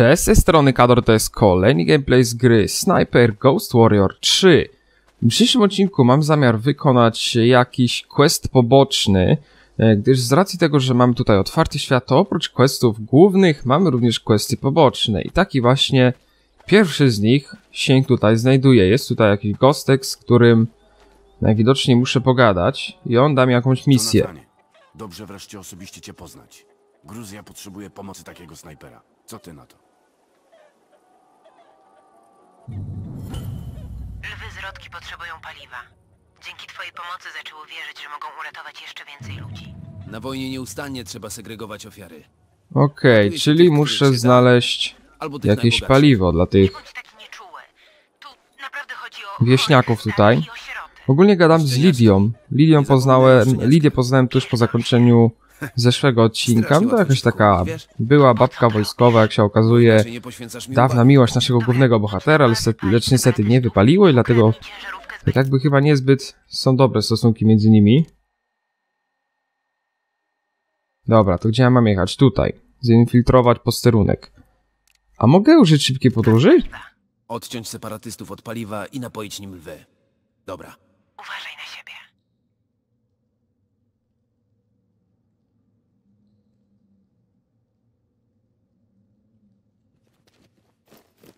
Cześć, z tej strony Kador, to jest kolejny gameplay z gry Sniper Ghost Warrior 3. W dzisiejszym odcinku mam zamiar wykonać jakiś quest poboczny, e, gdyż z racji tego, że mamy tutaj otwarty świat, to oprócz questów głównych mamy również questy poboczne. I taki właśnie pierwszy z nich się tutaj znajduje. Jest tutaj jakiś ghostek, z którym najwidoczniej muszę pogadać i on da mi jakąś misję. Dobrze wreszcie osobiście cię poznać. Gruzja potrzebuje pomocy takiego snajpera. Co ty na to? Lwy zrodki potrzebują paliwa. Dzięki twojej pomocy zaczęło wierzyć, że mogą uratować jeszcze więcej ludzi. Na wojnie nieustannie trzeba segregować ofiary. Okej, czyli muszę znaleźć jakieś paliwo dla tych bądź taki nieczuły. Tu naprawdę chodzi o... Wieśniaków tutaj. sieroty. Ogólnie gadam z Lidią. Lidią poznałem. Lidię poznałem tuż po zakończeniu zeszłego odcinka. Strasznie To jakaś taka była babka wojskowa, jak się okazuje, dawna miłość naszego głównego bohatera, ale niestety, lecz niestety nie wypaliło i dlatego tak jakby chyba niezbyt są dobre stosunki między nimi. Dobra, to gdzie ja mam jechać? Tutaj. Zinfiltrować posterunek. A mogę użyć szybkiej podróży? Odciąć separatystów od paliwa i napoić nim lwy. Dobra. Uważaj na siebie.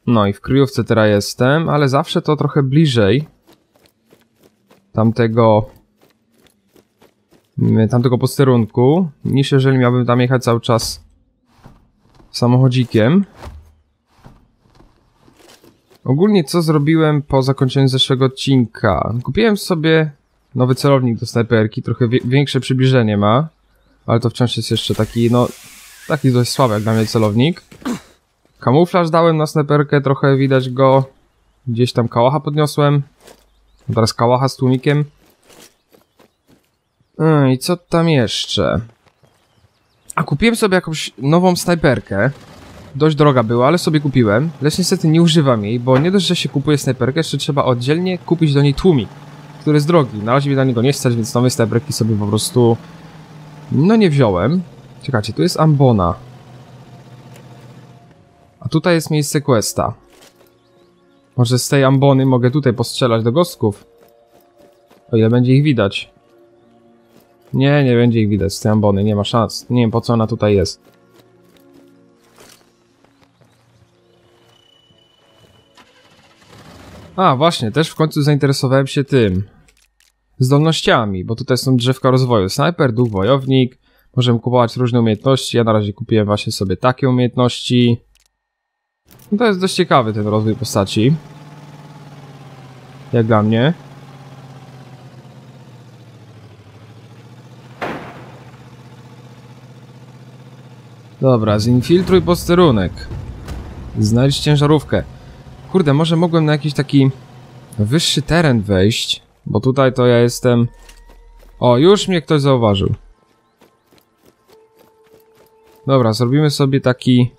No i w kryjówce teraz jestem, ale zawsze to trochę bliżej tamtego mm, tamtego posterunku, niż jeżeli miałbym tam jechać cały czas samochodzikiem. Ogólnie co zrobiłem po zakończeniu zeszłego odcinka? Kupiłem sobie nowy celownik do snajperki, trochę większe przybliżenie ma, ale to wciąż jest jeszcze taki, no, taki dość słaby jak dla mnie celownik. Kamuflaż dałem na snajperkę, trochę widać go. Gdzieś tam kałacha podniosłem. Teraz kałacha z tłumikiem. I co tam jeszcze? A kupiłem sobie jakąś nową snajperkę. Dość droga była, ale sobie kupiłem. Lecz niestety nie używam jej, bo nie dość, że się kupuje snajperkę, jeszcze trzeba oddzielnie kupić do niej tłumik, który jest drogi. Na razie mi na niego nie stać, więc nowej snajperki sobie po prostu... No nie wziąłem. Czekajcie, tu jest ambona. A tutaj jest miejsce questa. Może z tej ambony mogę tutaj postrzelać do gostków? O ile będzie ich widać. Nie, nie będzie ich widać z tej ambony, nie ma szans. Nie wiem po co ona tutaj jest. A, właśnie, też w końcu zainteresowałem się tym. Zdolnościami, bo tutaj są drzewka rozwoju. Snajper, duch, wojownik. Możemy kupować różne umiejętności. Ja na razie kupiłem właśnie sobie takie umiejętności. No to jest dość ciekawy ten rozwój postaci. Jak dla mnie. Dobra, zinfiltruj posterunek. Znajdź ciężarówkę. Kurde, może mogłem na jakiś taki wyższy teren wejść, bo tutaj to ja jestem... O, już mnie ktoś zauważył. Dobra, zrobimy sobie taki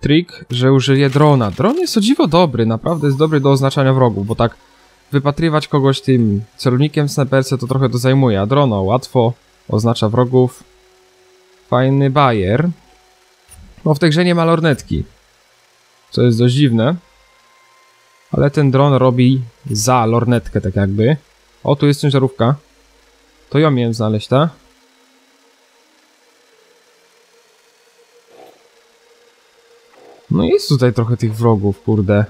trik, że użyję drona. Dron jest o dziwo dobry, naprawdę jest dobry do oznaczania wrogów, bo tak wypatrywać kogoś tym celownikiem w snajperce to trochę to zajmuje, a drono łatwo oznacza wrogów. Fajny bajer. No w tej grze nie ma lornetki, co jest dość dziwne. Ale ten dron robi za lornetkę tak jakby. O, tu jest ciężarówka. To ją miałem znaleźć, tak? No jest tutaj trochę tych wrogów, kurde.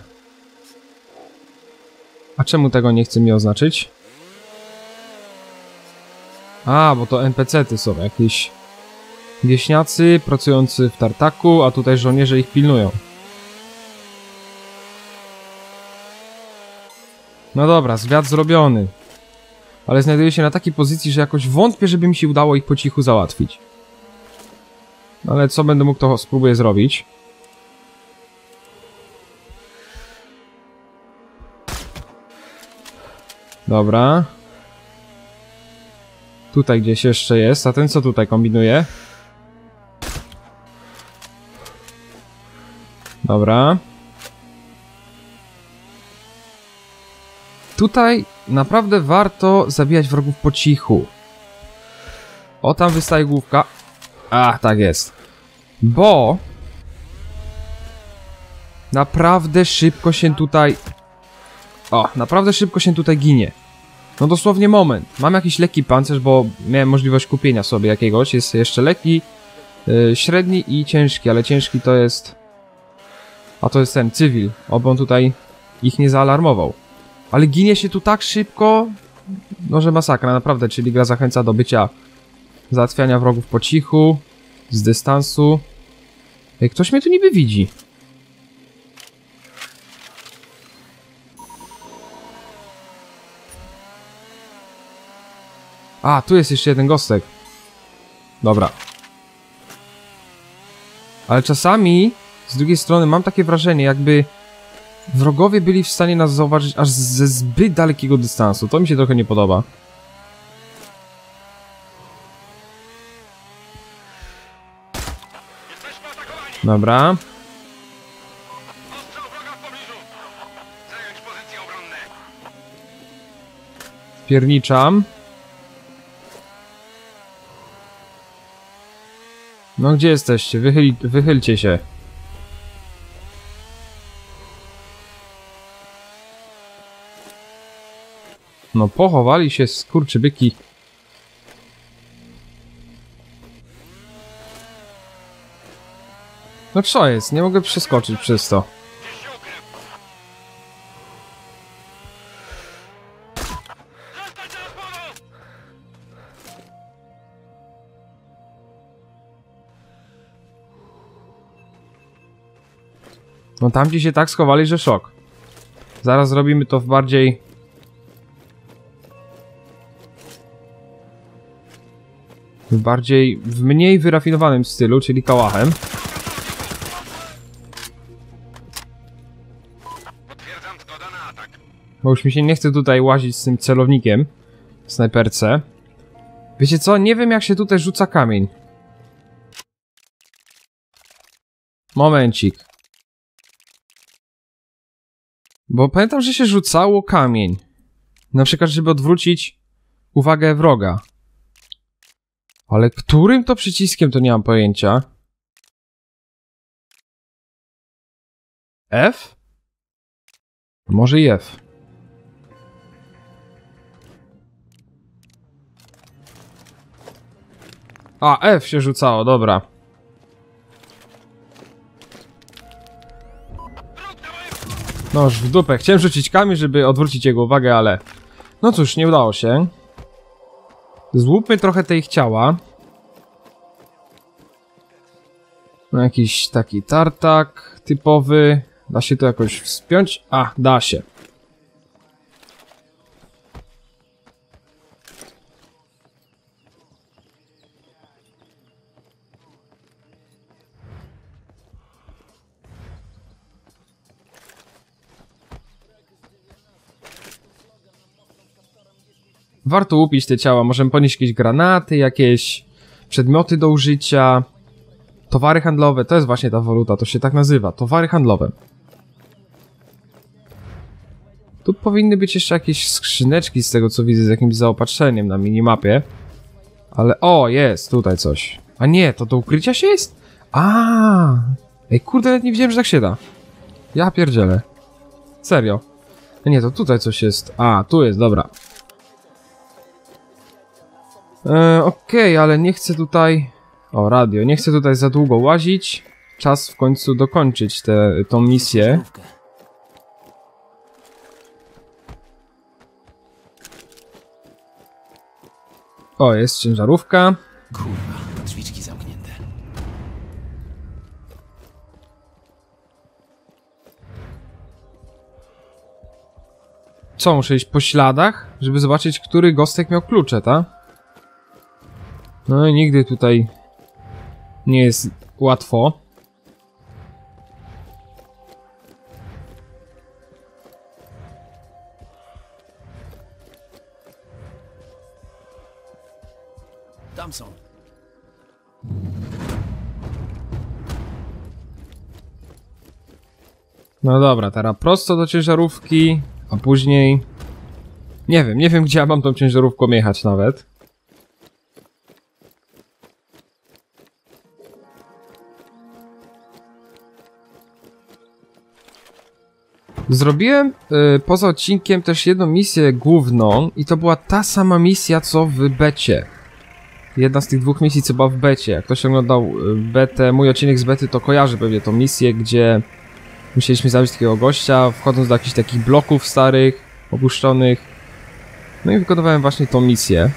A czemu tego nie chce mi oznaczyć? A, bo to NPC-ty są jakieś wieśniacy pracujący w tartaku, a tutaj żołnierze ich pilnują. No dobra, zwiat zrobiony. Ale znajduję się na takiej pozycji, że jakoś wątpię, żeby mi się udało ich po cichu załatwić. Ale co będę mógł, to spróbuję zrobić. Dobra. Tutaj gdzieś jeszcze jest, a ten co tutaj kombinuje? Dobra. Tutaj naprawdę warto zabijać wrogów po cichu. O, tam wystaje główka. A, tak jest. Bo Naprawdę szybko się tutaj... O, naprawdę szybko się tutaj ginie. No dosłownie moment. Mam jakiś lekki pancerz, bo miałem możliwość kupienia sobie jakiegoś. Jest jeszcze lekki, yy, średni i ciężki, ale ciężki to jest... A to jest ten, cywil. Oby on tutaj ich nie zaalarmował. Ale ginie się tu tak szybko, no że masakra, naprawdę, czyli gra zachęca do bycia załatwiania wrogów po cichu, z dystansu. Ktoś mnie tu niby widzi. A, tu jest jeszcze jeden gostek. Dobra. Ale czasami, z drugiej strony, mam takie wrażenie, jakby wrogowie byli w stanie nas zauważyć aż ze zbyt dalekiego dystansu. To mi się trochę nie podoba. Dobra. Pierniczam. No gdzie jesteście? Wychyl, wychylcie się. No pochowali się skurczybyki. No co jest? Nie mogę przeskoczyć przez to. No tamci się tak schowali, że szok. Zaraz zrobimy to w bardziej... W bardziej... w mniej wyrafinowanym stylu, czyli kałachem. Bo już mi się nie chce tutaj łazić z tym celownikiem w snajperce. Wiecie co? Nie wiem jak się tutaj rzuca kamień. Momencik. Bo pamiętam, że się rzucało kamień. Na przykład, żeby odwrócić uwagę wroga. Ale którym to przyciskiem to nie mam pojęcia. F? Może i F. A, F się rzucało, dobra. Noż w dupę. Chciałem rzucić kamień, żeby odwrócić jego uwagę, ale... No cóż, nie udało się. Złupmy trochę tej ciała. No jakiś taki tartak typowy. Da się to jakoś wspiąć? A, da się. Warto łupić te ciała. Możemy ponieść jakieś granaty, jakieś przedmioty do użycia. Towary handlowe, to jest właśnie ta waluta, to się tak nazywa. Towary handlowe. Tu powinny być jeszcze jakieś skrzyneczki z tego co widzę, z jakimś zaopatrzeniem na minimapie. Ale o, jest tutaj coś. A nie, to do ukrycia się jest? A, Ej, kurde, nawet nie wiedziałem, że tak się da. Ja pierdzielę. Serio. A nie, to tutaj coś jest. A, tu jest, dobra. E, Okej, ale nie chcę tutaj... O, radio. Nie chcę tutaj za długo łazić. Czas w końcu dokończyć tę tą misję. O, jest ciężarówka. Kurwa, drzwiczki zamknięte. Co, muszę iść po śladach, żeby zobaczyć, który gostek miał klucze, ta? No i nigdy tutaj nie jest łatwo. Tam są. No dobra, teraz prosto do ciężarówki, a później... Nie wiem, nie wiem gdzie ja mam tą ciężarówką jechać nawet. Zrobiłem y, poza odcinkiem też jedną misję główną i to była ta sama misja co w becie. Jedna z tych dwóch misji co była w becie. Jak ktoś oglądał y, betę, mój odcinek z bety to kojarzy pewnie tą misję, gdzie musieliśmy zabić takiego gościa, wchodząc do jakichś takich bloków starych, opuszczonych. No i wykonywałem właśnie tą misję.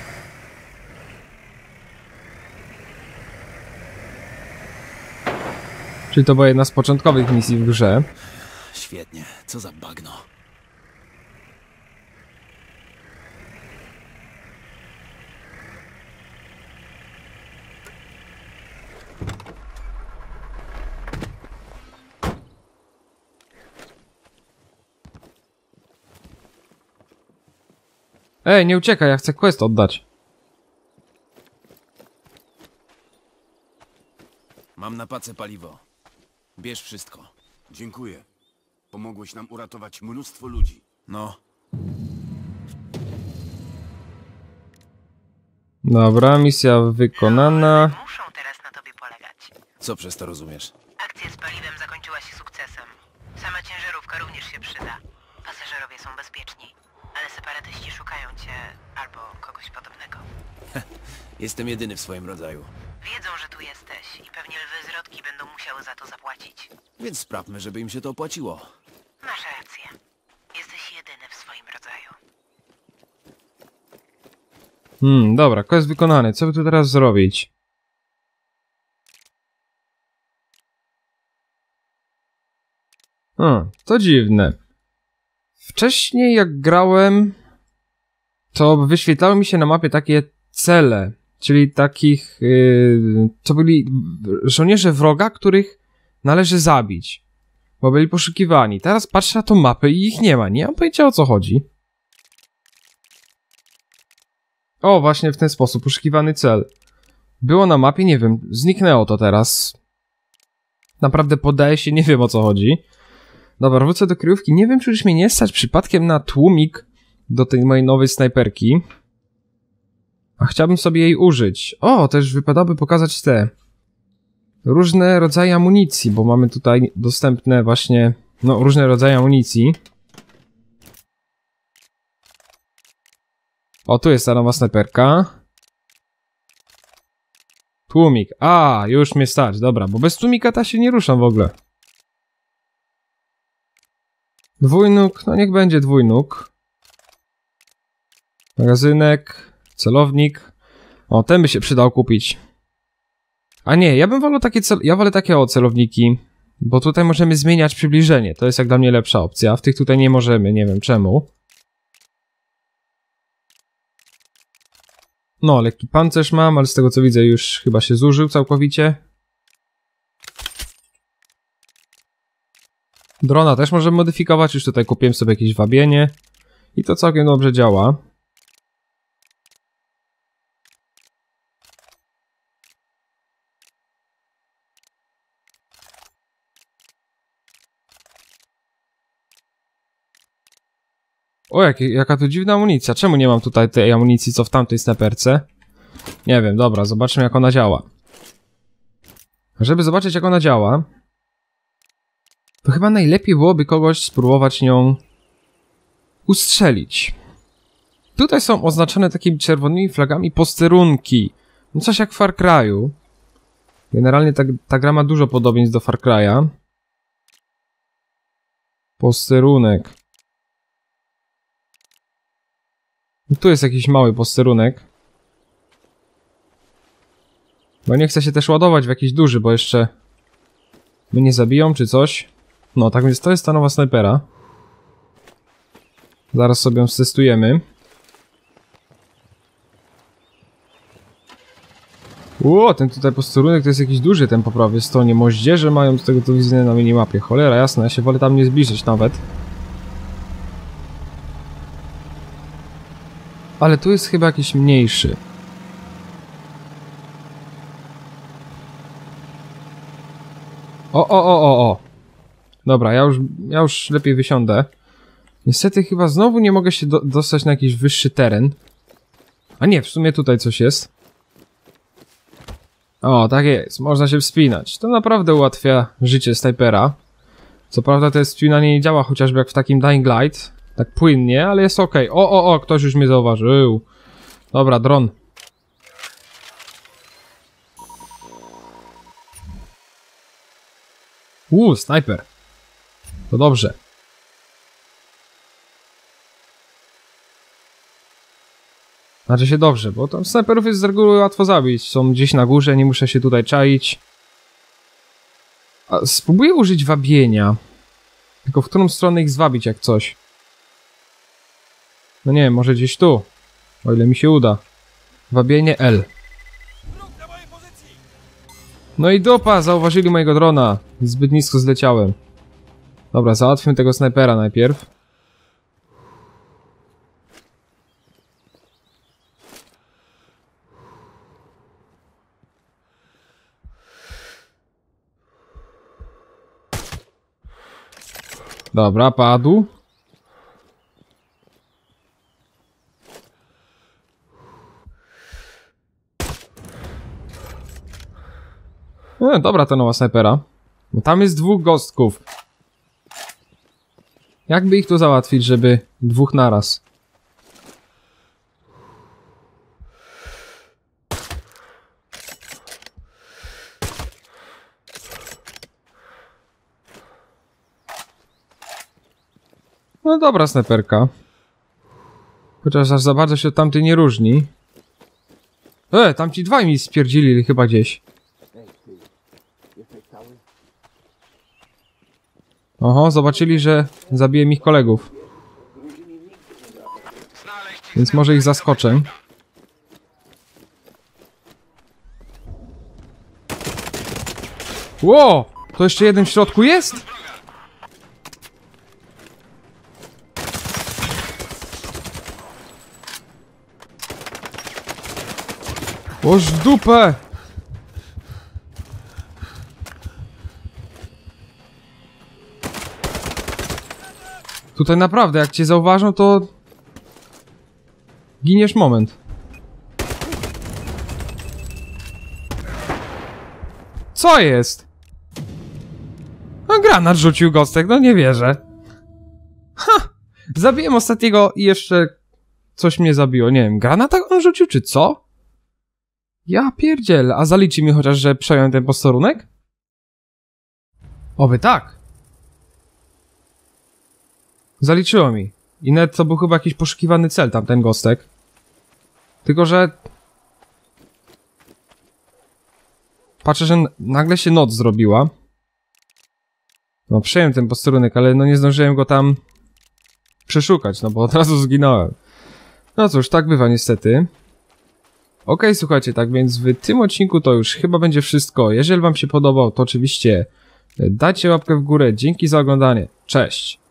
Czyli to była jedna z początkowych misji w grze. Świetnie, co za bagno. Ej, nie uciekaj, ja chcę quest oddać. Mam na pace paliwo. Bierz wszystko. Dziękuję. Pomogłeś nam uratować mnóstwo ludzi. No, Dobra, misja wykonana. Muszą teraz na tobie polegać. co przez to rozumiesz? Akcja z paliwem zakończyła się sukcesem. Sama ciężarówka również się przyda. Pasażerowie są bezpieczni, ale separatyści szukają cię albo kogoś podobnego. Jestem jedyny w swoim rodzaju. Wiedzą, że tu jesteś i pewnie lwy zrodki będą musiały za to zapłacić. Więc sprawmy, żeby im się to opłaciło. Masz rację. Jesteś jedyny w swoim rodzaju. Hmm, dobra, quest wykonany. Co by tu teraz zrobić? A, to dziwne. Wcześniej jak grałem, to wyświetlały mi się na mapie takie cele, czyli takich, yy, to byli żołnierze wroga, których należy zabić, bo byli poszukiwani. Teraz patrzę na tą mapę i ich nie ma, nie mam pojęcia o co chodzi. O, właśnie w ten sposób, poszukiwany cel. Było na mapie, nie wiem, zniknęło to teraz. Naprawdę podaje się, nie wiem o co chodzi. Dobra, wrócę do kryjówki. Nie wiem, czy już mnie nie stać przypadkiem na tłumik do tej mojej nowej snajperki. A chciałbym sobie jej użyć. O, też wypadałoby pokazać te różne rodzaje amunicji, bo mamy tutaj dostępne właśnie, no, różne rodzaje amunicji. O, tu jest ta nowa snajperka. Tłumik. A, już mnie stać, dobra, bo bez tłumika ta się nie ruszam w ogóle. Dwójnóg, no niech będzie dwójnóg. Magazynek, celownik. O, ten by się przydał kupić. A nie, ja bym wolał takie cel... Ja wolę takie o celowniki, bo tutaj możemy zmieniać przybliżenie. To jest jak dla mnie lepsza opcja. W tych tutaj nie możemy, nie wiem czemu. No, lekki pancerz mam, ale z tego co widzę już chyba się zużył całkowicie. Drona też możemy modyfikować, już tutaj kupiłem sobie jakieś wabienie. I to całkiem dobrze działa. O, jak, jaka tu dziwna amunicja. Czemu nie mam tutaj tej amunicji, co w tamtej snajperce? Nie wiem, dobra, zobaczmy jak ona działa. Żeby zobaczyć jak ona działa, to chyba najlepiej byłoby kogoś spróbować nią ustrzelić. Tutaj są oznaczone takimi czerwonymi flagami posterunki. No coś jak Far Cry'u. Generalnie ta, ta gra ma dużo podobieństw do Far Cry'a. Posterunek. Tu jest jakiś mały posterunek. Bo nie chcę się też ładować w jakiś duży, bo jeszcze mnie zabiją czy coś. No, tak więc to jest ta nowa snajpera. Zaraz sobie ją stestujemy. Ło, ten tutaj posterunek to jest jakiś duży ten po prawej stronie. Moździerze mają z tego co widzę na minimapie. Cholera jasna, ja się wolę tam nie zbliżyć nawet. Ale tu jest chyba jakiś mniejszy. O, o, o, o, o. Dobra, ja już, ja już lepiej wysiądę. Niestety chyba znowu nie mogę się do, dostać na jakiś wyższy teren. A nie, w sumie tutaj coś jest. O, tak jest. Można się wspinać. To naprawdę ułatwia życie snajpera. Co prawda to jest nie działa chociażby jak w takim Dying Light. Tak płynnie, ale jest ok. O, o, o, ktoś już mnie zauważył. Dobra, dron. Uuu, snajper. To dobrze. Znaczy się dobrze, bo tam snajperów jest z reguły łatwo zabić. Są gdzieś na górze, nie muszę się tutaj czaić. A spróbuję użyć wabienia. Tylko w którą stronę ich zwabić jak coś. No nie może gdzieś tu. O ile mi się uda. Wabienie L. No i dupa, zauważyli mojego drona. Zbyt nisko zleciałem. Dobra, załatwmy tego snajpera najpierw. Dobra, padł. No, dobra ta nowa snajpera. Bo tam jest dwóch gostków. Jakby ich tu załatwić, żeby dwóch naraz? No dobra snajperka. Chociaż aż za bardzo się od tamtej nie różni. E, tamci dwaj mi spierdzili chyba gdzieś. Oho, zobaczyli, że zabiłem ich kolegów. Więc może ich zaskoczę. Ło! To jeszcze jeden w środku jest? Oż w dupę! Tutaj naprawdę, jak cię zauważą, to... Giniesz moment. Co jest? No granat rzucił Gostek, no nie wierzę. Ha! Zabiłem ostatniego i jeszcze coś mnie zabiło. Nie wiem, granata on rzucił, czy co? Ja pierdziel, a zaliczy mi chociaż, że przejąłem ten posterunek? Oby tak. Zaliczyło mi. I net to był chyba jakiś poszukiwany cel, tamten gostek. Tylko, że... Patrzę, że nagle się noc zrobiła. No, przejąłem ten posterunek, ale no nie zdążyłem go tam przeszukać, no bo od razu zginąłem. No cóż, tak bywa niestety. Okay, słuchajcie, tak więc w tym odcinku to już chyba będzie wszystko. Jeżeli wam się podobał, to oczywiście dajcie łapkę w górę. Dzięki za oglądanie. Cześć!